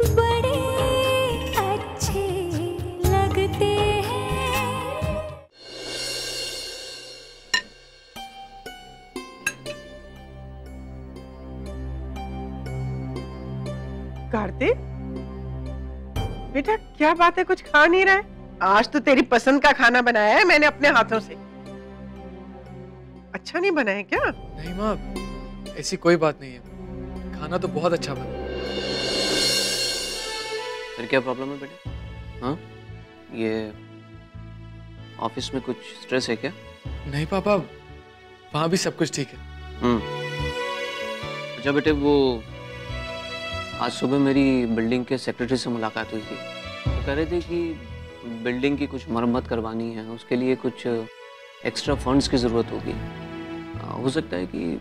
कार्तिक? बेटा क्या बात? है कुछ खा नहीं रहा? है आज तो तेरी पसंद का खाना बनाया है मैंने अपने हाथों से। अच्छा नहीं बनाया क्या? नहीं माँ ऐसी कोई बात नहीं है। खाना तो बहुत अच्छा बना। फिर क्या प्रॉब्लम है बेटे? हाँ? ये ऑफ़िस में कुछ स्ट्रेस है क्या? नहीं पापा वहाँ भी सब कुछ ठीक है। हम्म। अच्छा बेटे वो आज सुबह मेरी बिल्डिंग के सेक्रेटरी से मुलाकात हुई थी। वो कह रहे थे कि बिल्डिंग की कुछ मरम्मत करवानी है उसके लिए कुछ एक्स्ट्रा फंड्स की ज़रूरत होगी। हो सकता है कि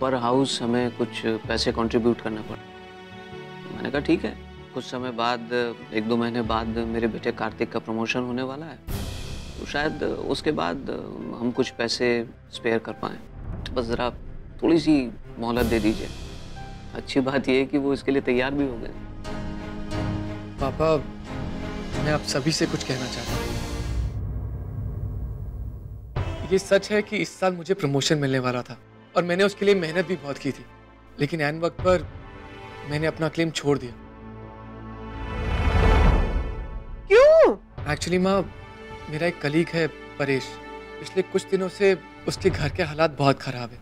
पर हाउस हमें कुछ पैसे कंट्रीब्यूट करना पड़े। मैंने कहा ठीक है। कुछ समय बाद, एक दो महीने बाद मेरे बेटे कार्तिक का प्रमोशन होने वाला है। तो शायद उसके बाद हम कुछ पैसे स्पेयर कर पाएँ। बस ज़रा थोड़ी सी मोहलत दे दीजिए। अच्छी बात यह है कि वो इसके लिए तैयार भी हो गए। पापा, मैं आप सभी से कुछ कहना चाहता हूँ। ये सच है कि इस साल मुझे प्रमोशन मिलने वाला था और मैंने उसके लिए मेहनत भी बहुत की थी। लेकिन एन वक्त पर मैंने अपना क्लेम छोड़ दिया। एक्चुअली माँ, मेरा एक कलीग है, परेश। पिछले कुछ दिनों से उसके घर के हालात बहुत खराब है।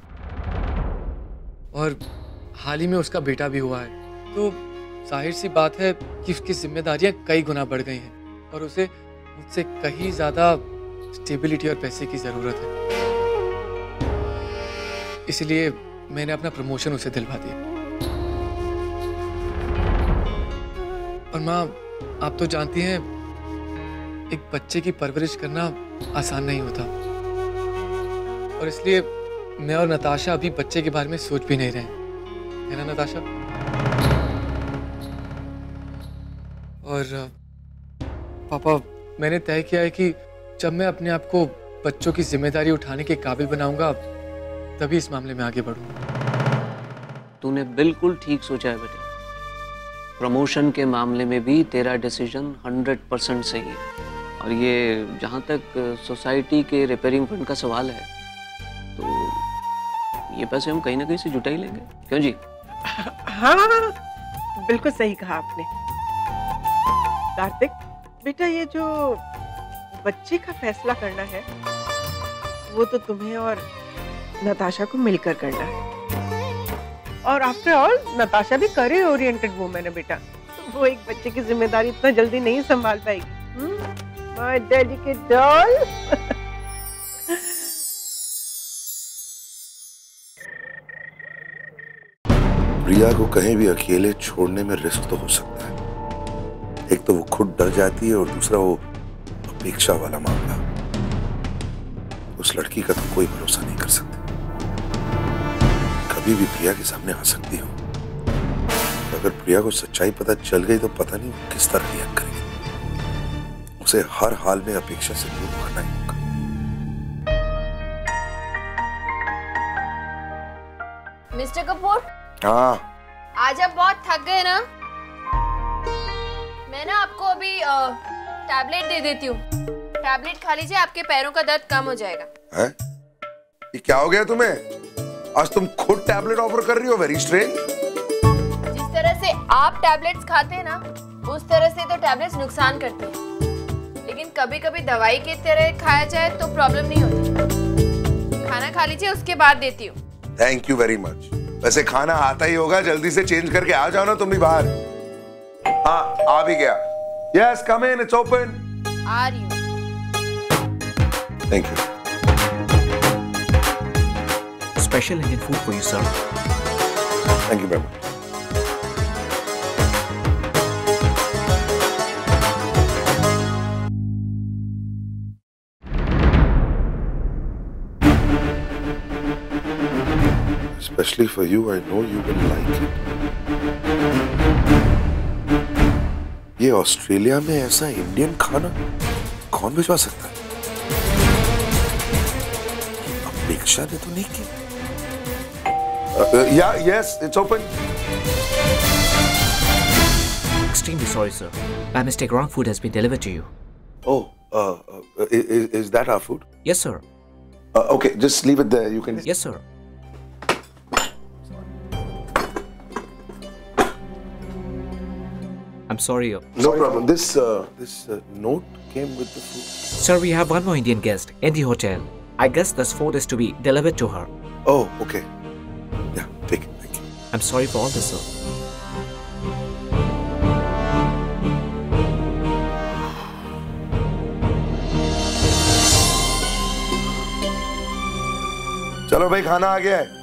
और हाल ही में उसका बेटा भी हुआ है। तो ज़ाहिर सी बात है कि उसकी जिम्मेदारियाँ कई गुना बढ़ गई हैं और उसे मुझसे कहीं ज़्यादा स्टेबिलिटी और पैसे की ज़रूरत है। इसलिए मैंने अपना प्रमोशन उसे दिलवा दिया। और माँ, आप तो जानती हैं एक बच्चे की परवरिश करना आसान नहीं होता। और इसलिए मैं और नताशा अभी बच्चे के बारे में सोच भी नहीं रहे है। ना नताशा? और पापा, मैंने तय किया है कि जब मैं अपने आप को बच्चों की ज़िम्मेदारी उठाने के काबिल बनाऊँगा, तभी इस मामले में आगे बढ़ूँगा। तूने बिल्कुल ठीक सोचा है बेटे। प्रमोशन के मामले में भी तेरा डिसीज़न हंड्रेड परसेंट सही है। और ये जहाँ तक सोसाइटी के रिपेयरिंग फंड का सवाल है तो ये पैसे हम कहीं ना कहीं से जुटा ही लेंगे। क्यों जी? हाँ बिल्कुल सही कहा आपने। कार्तिक, बेटा ये जो बच्चे का फैसला करना है, वो तो तुम्हें और नताशा को मिलकर करना है। और आफ्टर ऑल नताशा भी करियर ओरिएंटेड वुमेन है बेटा। वो एक बच्चे की ज़िम्मेदारी इतना जल्दी नहीं संभाल पाएगी। माय डेडिकेट डॉल प्रिया को कहीं भी अकेले छोड़ने में रिस्क तो हो सकता है। एक तो वो खुद डर जाती है और दूसरा वो अपेक्षा वाला मामला। उस लड़की का तो कोई भरोसा नहीं कर सकते। कभी भी प्रिया के सामने आ सकती हो। अगर प्रिया को सच्चाई पता चल गई तो पता नहीं किस तरह रिएक्ट करेगी। उसे हर हाल में अपेक्षा से दूर भागना ही होगा। मिस्टर कपूर? हाँ। आज आप बहुत थक गए ना? मैं ना आपको अभी टैबलेट दे देती हूँ। टैबलेट खा लीजिए आपके पैरों का दर्द कम हो जाएगा। है? ये क्या हो गया तुम्हें? आज तुम खुद टैबलेट ऑफ़र कर रही हो वेरी स्ट्रेंज जिस तरह से आप टैबलेट्स खाते हैं ना उस तरह से तो टैबलेट्स नुकसान करते हैं। लेकिन कभी कभी दवाई की तरह खाया जाए तो प्रॉब्लम नहीं होती। खाना खा लीजिए उसके बाद देती हूँ। थैंक यू वेरी मच वैसे खाना आता ही होगा जल्दी से चेंज करके आ जाओ ना तुम भी बाहर। हाँ आ भी गया। Yes come in it's open आ रही हूँ। Thank you special Indian food for you, sir. Thank you very much Especially for you, I know you will like it. ये ऑस्ट्रेलिया में ऐसा इंडियन खाना कौन भिजवा सकता है अपेक्षा ने तो नहीं की Uh, yeah, yes, it's open. sorry, sir. By mistake, wrong food has been delivered to you. Oh, uh, uh, is, is that our food? Yes, sir. Uh, okay, just leave it there. You can. Yes, sir. I'm sorry. uh, No problem. This uh, this uh, note came with the food. Sir, we have one more Indian guest in the hotel. I guess this food is to be delivered to her. Oh, okay. Yeah, take it. Thank you. I'm sorry for all this, sir. चलो भाई खाना आ गया है